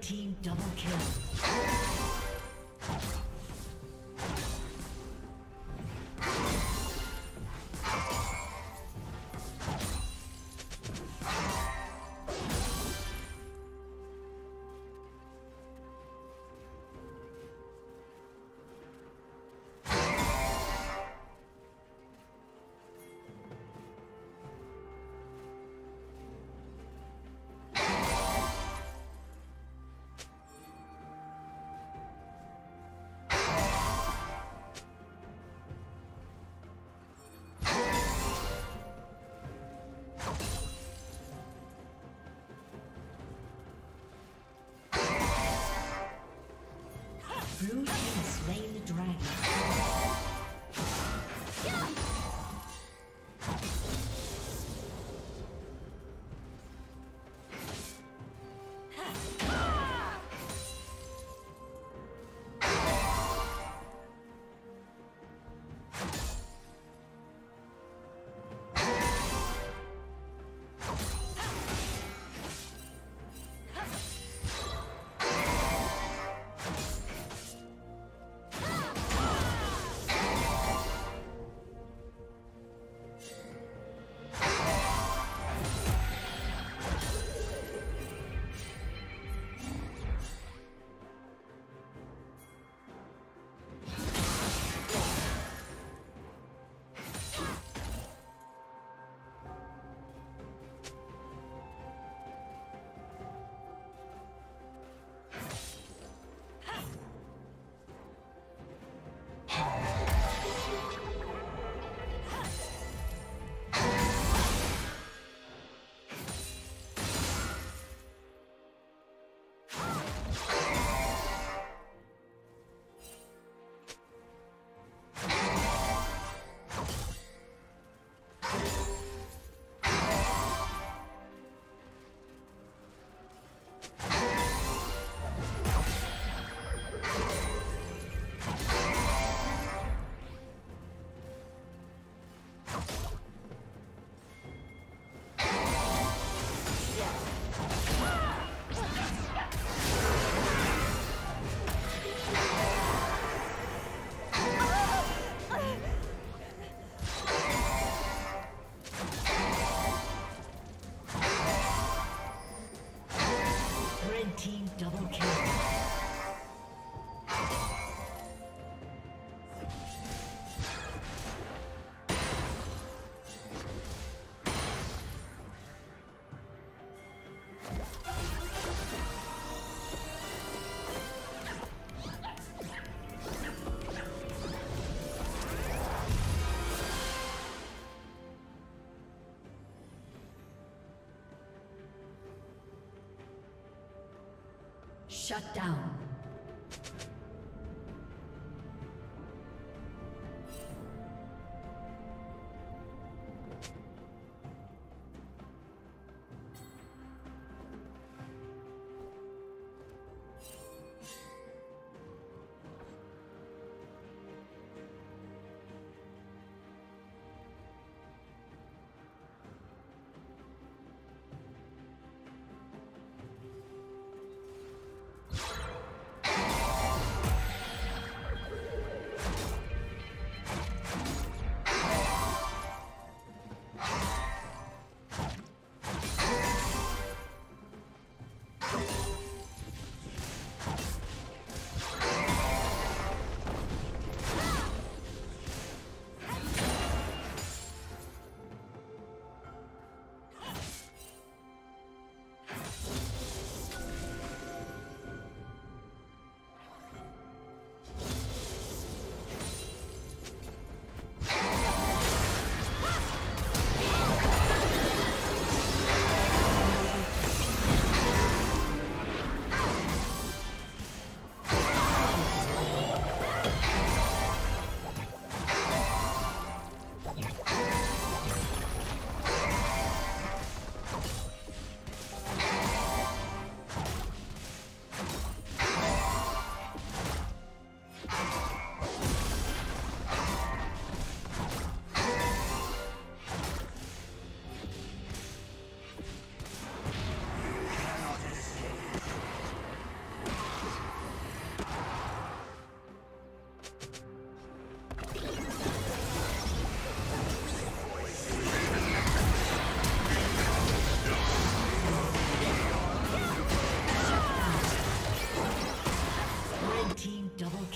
Team double kill. Shut down.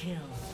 Spree.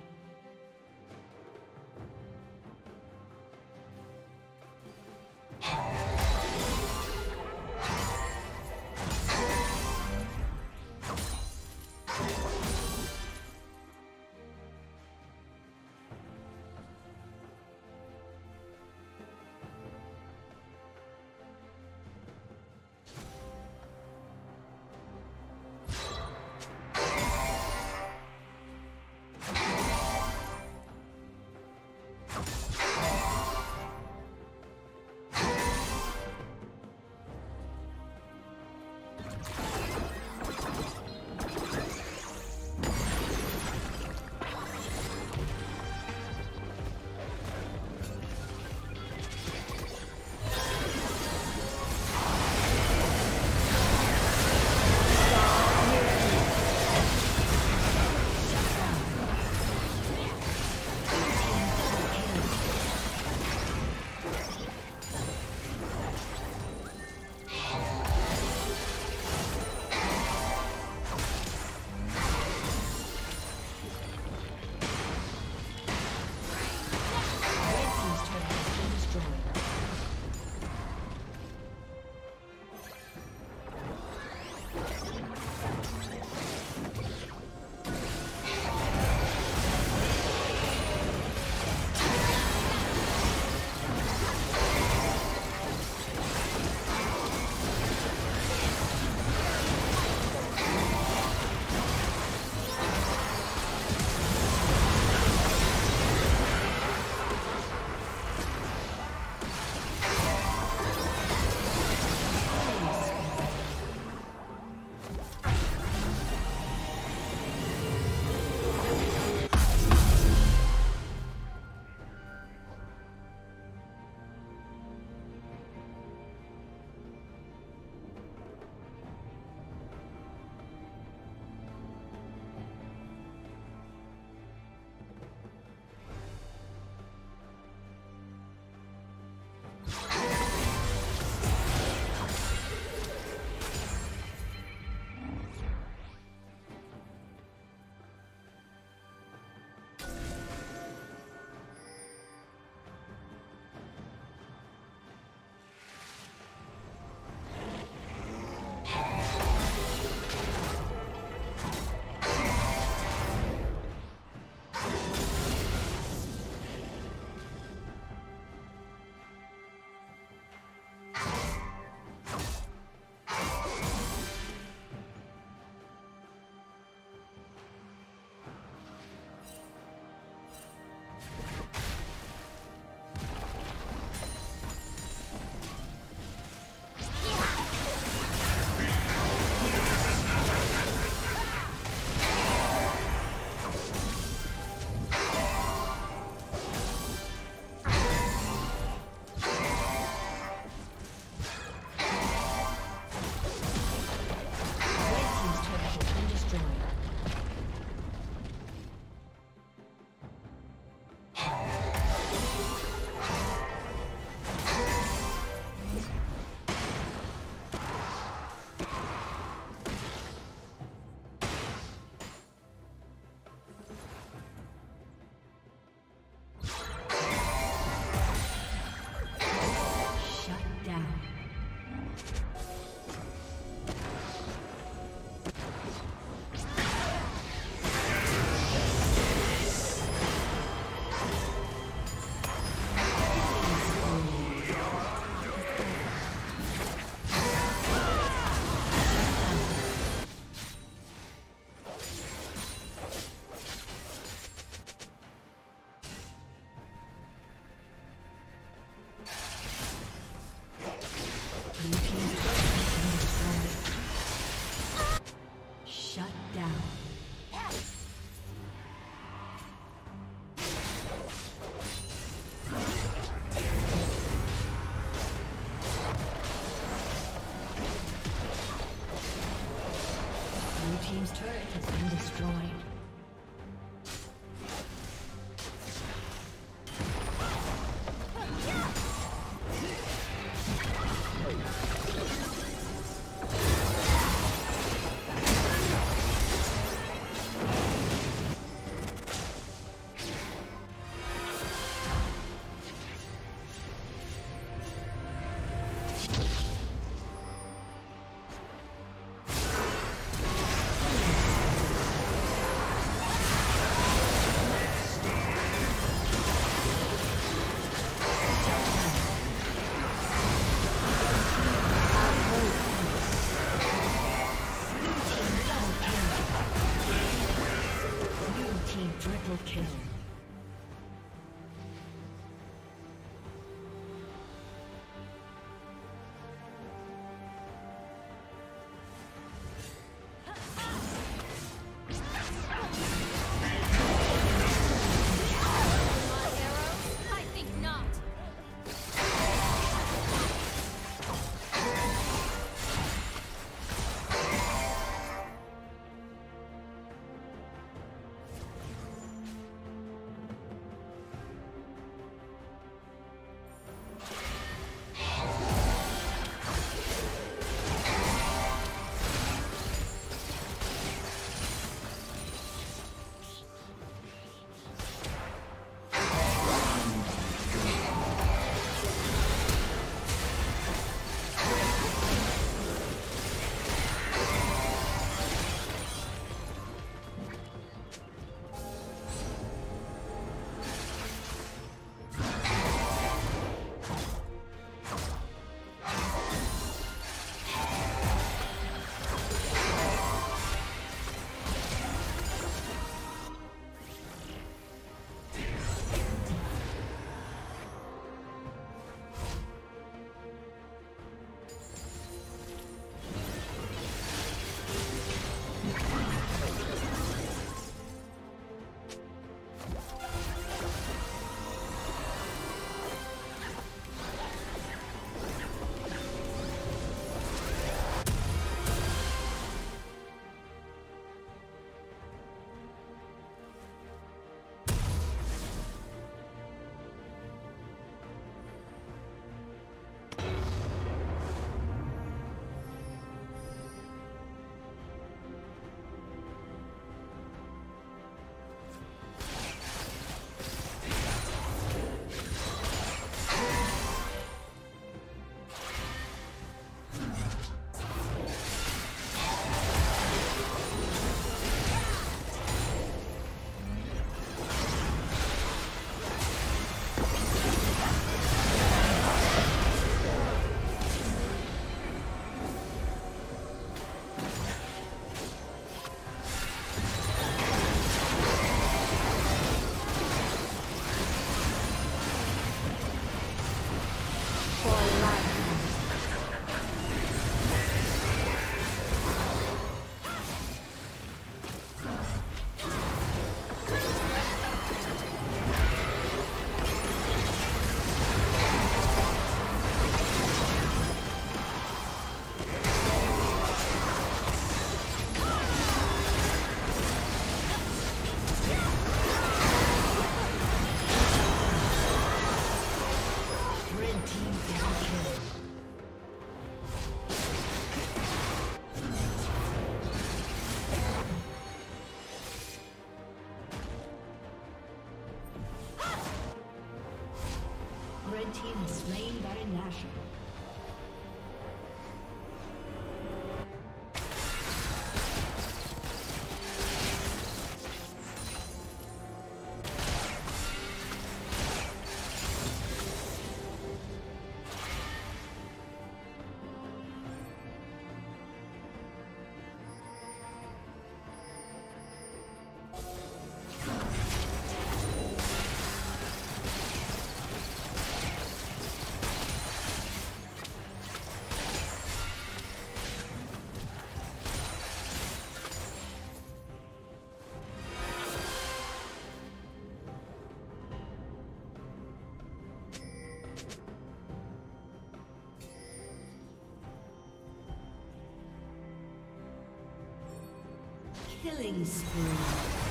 Killing spree.